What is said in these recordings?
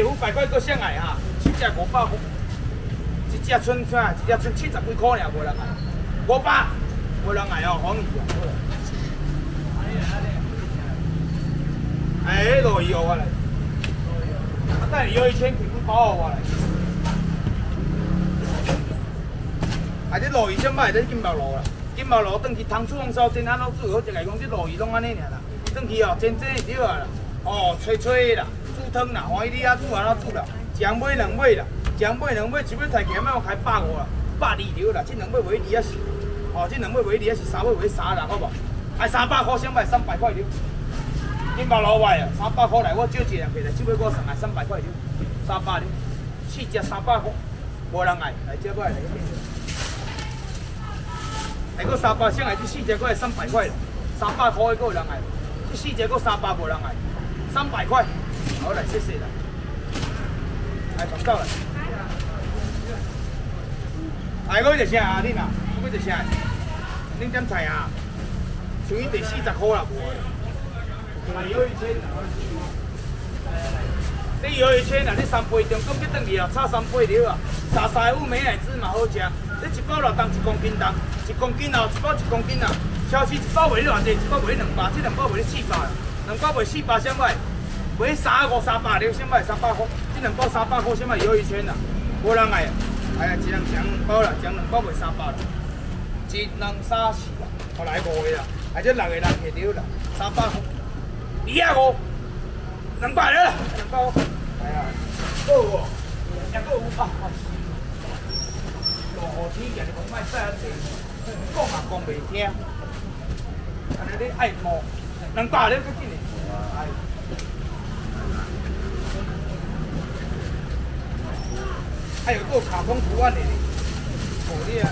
五百块够上来哈，七只五百块，一只春啥？一只春七十几块尔，无人买。五百，无人买哦，黄鱼啊。哎，落鱼哦，我来。啊，等你有一千，皮肤包我来。啊，这落鱼先买这金毛螺啦，金毛螺等去汤煮红烧煎安怎煮？好食来讲，这落鱼拢安尼尔啦。等去哦，煎煎就好啦。哦，脆脆啦。汤啦，欢喜你啊煮安怎煮啦？姜买两尾啦，姜买两尾，一尾台价卖我开百五啦，百二条啦，这两尾尾二也是，哦，这两尾尾二也是三尾尾三啦，好不？哎，三百块先买三百块条，金毛老外啊，三百块来我少一两片来，这尾我送来三百块条，三百条，四只三百块，无人爱，来这过来来一来个三百先来，这四只过来三百块三百块个有人爱，这四只个三百无人爱，三百块。好来，谢谢啦。来，放到了。来，我一只啊，恁啊，我一只。恁点菜啊？像伊第四十块啦，无。来，有一千。你有一千啊？你三杯中公去等去啊，差三杯了啊。沙沙乌梅奶汁嘛好食。你一包偌重？一公斤重，一公斤哦，一包一公斤啊。超市一包卖你偌济？一包卖你两百，这两包卖你四百，两包卖四百，啥卖？买三个三百了，先卖三百块，这两包三百块，先卖有一圈啦，无人爱，哎呀，一人抢两包啦，抢两包卖三百啦，一、两、三、四啦，后来五个啦，还这六个人摕着啦，三百块，二啊五，两百了，两包，哎呀，够哦，也够五百，落雨天今日讲卖晒啊济，讲也讲袂听，安尼你爱摸，两百了，赶紧的，哎。还有够卡通图案的，好厉害！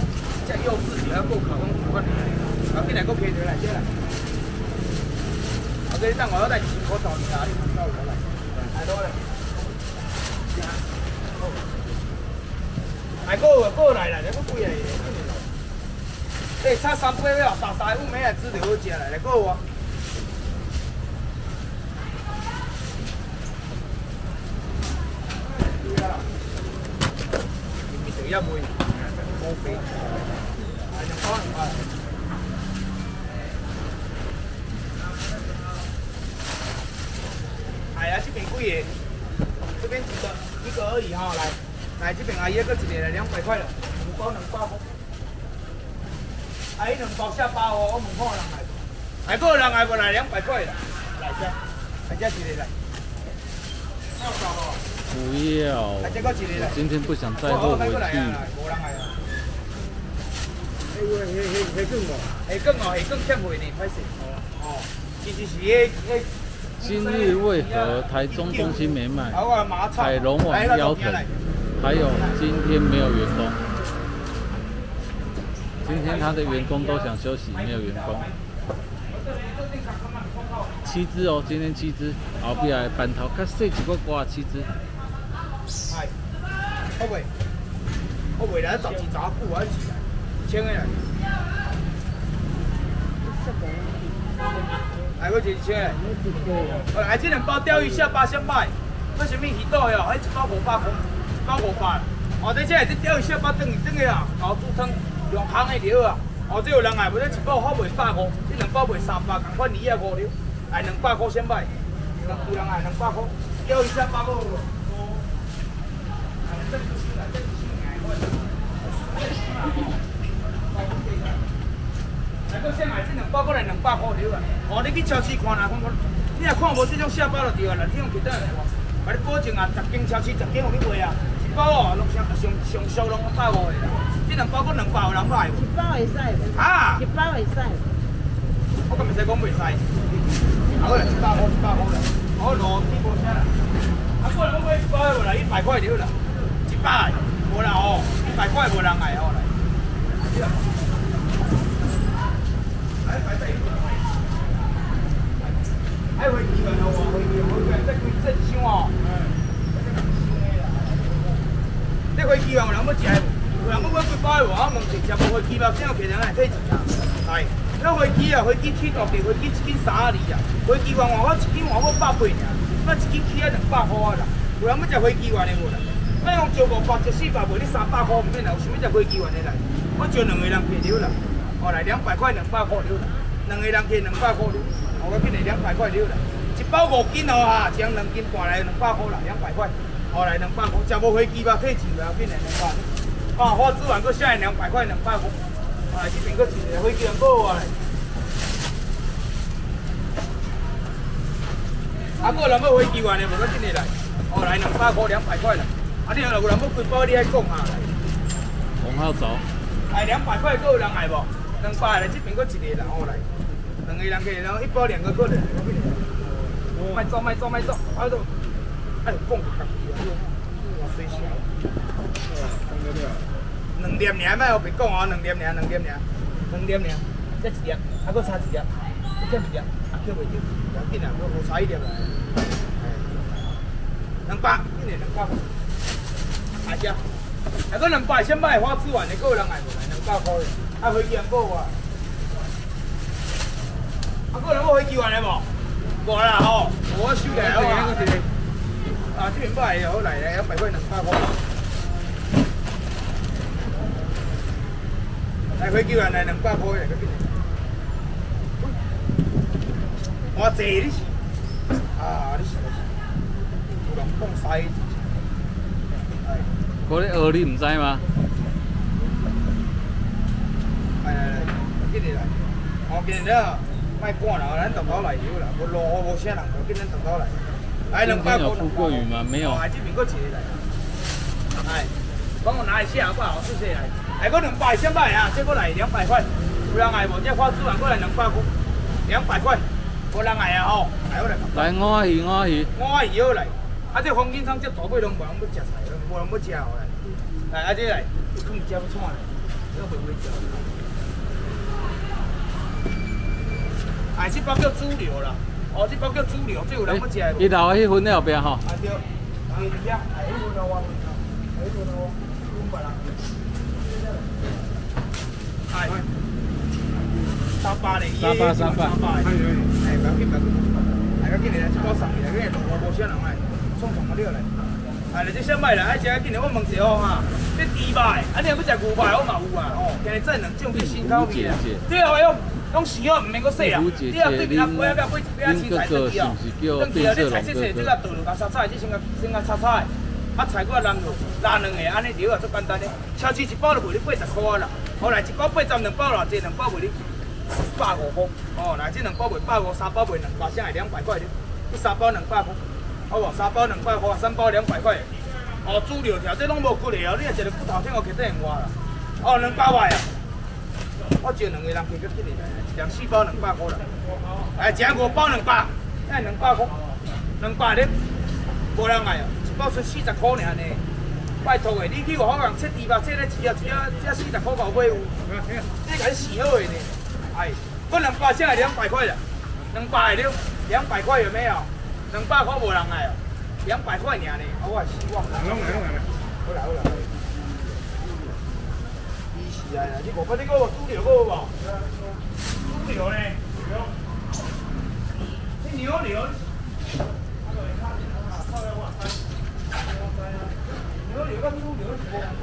这幼稚也要够卡通图案的，啊，进来够便宜来，接来。我这等我要带几颗枣你啊，你看到我来，太多了。还够够来了，这个贵啊！哎，差三杯了，三三五枚啊，资料好食来，来够啊！一杯，冇肥，係就可能係。係啊，這邊貴嘢，這邊一个一个而已哈，來，來這邊阿姨一個一個來兩百块了，五包能包。哎，兩包下包哦，我問看人來，哎，個人來過來兩百块了，來這，來這一個來，要少哦。不要，我今天不想再后回去。今日为何台中东西没卖？海龙王腰疼，还有今天没有员工。今天他的员工都想休息，没有员工。七只哦，今天七只，后壁来板头较细一个挂七只。系，我未，我未来十字扎布啊，千个人。来，我一千。来，这两包钓鱼虾八千块，那什么鱼多哟？还一包五百块，一包五百。哦，这这这钓鱼虾八等于等个啊，熬煮汤用香的料啊。哦，这有人爱，或者一包好卖百块，这两包卖三百，共款二啊五了，哎，两百块先卖。有人爱两百块，钓鱼虾八个。来个先买这两包过来两百块了！哦，你去超市看啦，看看，你若看无这种下包就对啦，你用其他来，把你保证啊，十间超市十间有去卖啊，一包哦，拢上上上俗拢一百五的啦，这两包搁两百有人买无？一包会使啊？一包会使。我敢袂使讲袂使。好啦，一百块一百块啦，我落天无车啦。啊，过来我买一包过来一百块了啦。百，无啦哦，一百块无人买哦来。来排队。还会记个哦，会记，会记，这几这几箱哦。这飞机有人要食无？有人要买几包的无？我问一下，无飞机包怎样客人来退钱啊？系，那飞机啊，飞机起大地，飞机一斤三二啊，飞机换换我一斤换我百八尔，那一斤起啊两百块啦。有人要食飞机丸的无啦？我用招五百、招四百，卖你三百块，唔免啦。有想要食飞机丸的来？我招两个人客了啦。哦来，两百块两百块了啦。两个人客两百块了。我给你两百块了啦。一包五斤哦哈，将两斤换来两百块啦，两百块。哦来两百块，食无飞机吧？退钱啦，给你两百。哦，花枝丸搁下来两百块两百块。啊，这边搁一个飞机人过来。啊，个人要飞机丸的，无要紧的来。哦，来两百块，两百块啦。啊，你若有人要几包，你爱讲啊。往后走。哎，两百块，够有人爱无？两百来，这边搁一个人哦来。两个人给，然后一包两个客人。卖走，卖走，卖走，哎都，哎，讲个客气啊，哇，水小。两点尔，卖后别讲哦，两点尔，两点尔，两点尔，再一点，还搁差一点，欠一点，啊，扣袂着，要紧啊，我差一点来。两百，今年两百块，大只。还搁两百，先买花枝丸的，够人爱无？两百块的，啊，飞机人够啊？啊，够人要飞机丸的无？无啦吼，我收起来好啊。啊，这边买的好来的，一百块两百块。来飞机丸来两百块的，我坐你是，啊，你是。放西，嗰啲鹅你唔知吗？来来来，今日来，我今日了，卖赶啦，咱从头来游啦，无路无啥人，我今日从头来。来两百有出过雨吗？没有。哎，这边过一个来。哎，帮我拿一下好不好？谢谢来。哎，我两百先买啊，再过来两百块，有人爱无？这花枝丸过来两百块，两百块，无人爱啊吼。来我来。来我鱼我鱼。我鱼好来。啊！这黄金仓这大尾龙无人要食菜，无人要食哦来。来，阿姐来，你可唔食要创嘞？要袂会食。哎，这包叫猪柳啦。哦，这包叫猪柳，这有人要食的。伊头迄份在后边吼。啊对，对对呀，哎，迄份我，哎，迄份我，五百啦。哎，三百嘞，三百三百。哎，不要紧不要紧，哎，今日这包送去，今日路无少人来。送送个了嘞，哎，你这先卖啦，哎，今日我问一下哈，这猪排，啊，你要不食牛排，我嘛有啊，哦，今日这两种是新口味啊，对啊，用用时哦，唔免搁洗啊，你啊对面啊买啊，买一饼青菜生意哦，等去啊，你菜切切，这个倒落加沙菜，这先个先个炒菜，啊菜搁扔落，拉两个，安尼料啊足简单嘞，超市一包都卖你八十块啦，好来一包八十两包啦，这两包卖你百五块，哦，来这两包卖百五，三包卖两百，现在两百块的，这三包两百块。好无？三包两百块，三包两百块。哦，猪柳条这拢无骨的哦，你若食着骨头，听我去等我啦。哦，两百块啊！我招两个人去个这里来，一人四包两百块啦。哎，食五包两百，哎，两百块，两百咧，无人爱哦，一包出四十块尔呢。拜托诶，你去外口人切猪肉，切咧只一只只四十块搞买有？这个是洗好的呢。哎，我两百现在两百块了，两百了，两百块有没有？两百块无人来哦，两百块尔呢，我希望。来来来，好来好是啊，你五百你个猪牛个无？猪牛呢？你牛牛。牛牛跟猪牛是无。